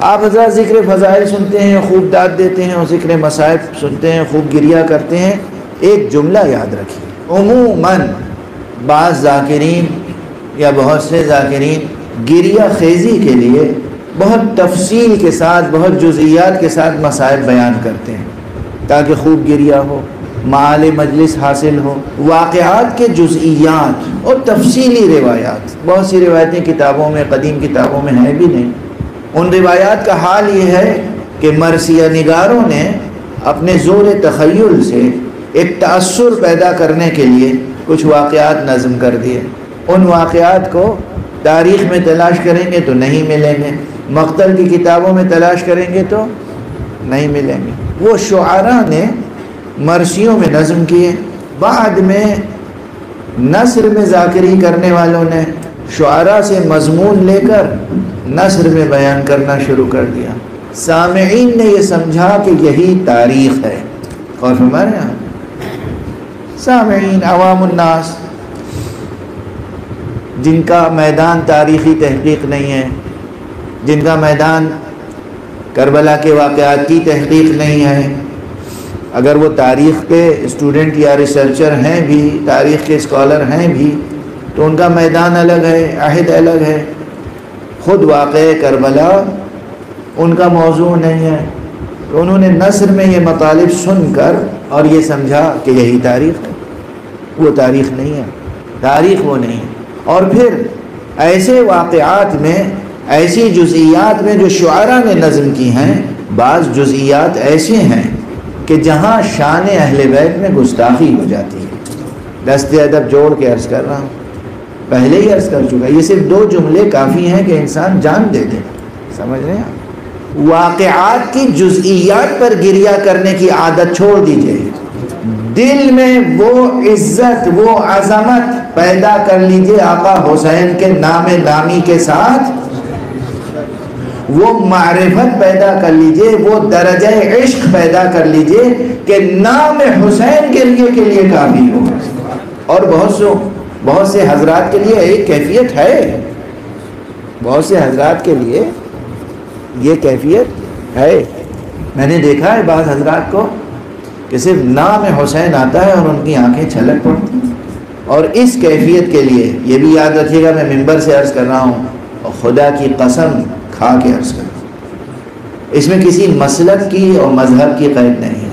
आप हजरा ज़िक्र फ़जाइल सुनते हैं, खूब दाद देते हैं और ज़िक्र मसाइब सुनते हैं, खूब गिरिया करते हैं, एक जुमला याद रखिए। उमूमन बाज़ या बहुत से जाकिरीन गिरिया खेजी के लिए बहुत तफसील के साथ, बहुत जुजियात के साथ मसाइब बयान करते हैं, ताकि खूब गिरिया हो, माल मजलिस हासिल हो वाक़ात के जुजियात और तफसीली रिवायात। बहुत सी रिवायतें किताबों में, कदीम किताबों में हैं भी नहीं। उन रिवायात का हाल ये है कि मरसिया निगारों ने अपने ज़ोर तखयल से एक तसर पैदा करने के लिए कुछ वाक़ात नज़म कर दिए। उन वाक़ात को तारीख़ में तलाश करेंगे तो नहीं मिलेंगे। मख्तल की किताबों में तलाश करेंगे तो नहीं मिलेंगे। वो शुरा ने मरसियों में नज़म किए। बाद में नसर में जाकरी करने वालों ने शुरा से मजमून लेकर नसर में बयान करना शुरू कर दिया। सामीन ने यह समझा कि यही तारीख़ है। और हमारे यहाँ सामीन अवामनास जिनका मैदान तारीख़ी तहकीक नहीं है, जिनका मैदान करबला के वाक़ात की तहकीक नहीं है, अगर वो तारीख़ के स्टूडेंट या रिसर्चर हैं भी, तारीख़ के स्कॉलर हैं भी तो उनका मैदान अलग है, अहद अलग है। ख़ुद वाक़ करबला, उनका मौजू नहीं है। तो उन्होंने नसर में ये मतालब सुनकर और ये समझा कि यही तारीख़ है। वो तारीख़ नहीं है, तारीख़ वो नहीं है। और फिर ऐसे वाक़ात में, ऐसी जुजियात में जो शुरा ने नज़म की हैं, बाज़ जुजियात ऐसे हैं कि जहाँ शान अहल बैत में गुस्ताखी हो जाती है। दस्त अदब जोड़ के अर्ज़ कर रहा हूँ। पहले ही अर्ज़ कर चुका ये सिर्फ़ दो जुमले काफ़ी हैं कि इंसान जान दे दे। समझ रहे हैं वाक़ात की जुजियात पर गिरिया करने की आदत छोड़ दीजिए। दिल में वो इज़्ज़त, वो अजमत पैदा कर लीजिए आका हुसैन के नाम नामी के साथ। वो मारिफत पैदा कर लीजिए, वो दर्ज इश्क पैदा कर लीजिए कि नाम हुसैन के लिए के लिए काफ़ी हो। और बहुत सो बहुत से हजरात के लिए एक कैफियत है। बहुत से हजरात के लिए ये कैफियत है। मैंने देखा है बाद हजरात को कि सिर्फ़ नाम हुसैन आता है और उनकी आँखें छलक पड़ती और इस कैफियत के लिए ये भी याद रखिएगा, मैं मिंबर से अर्ज़ कर रहा हूँ और खुदा की कसम खा के अर्ज़ कर रहा हूँ। इसमें किसी मसलक की और मज़हब की कैद नहीं है।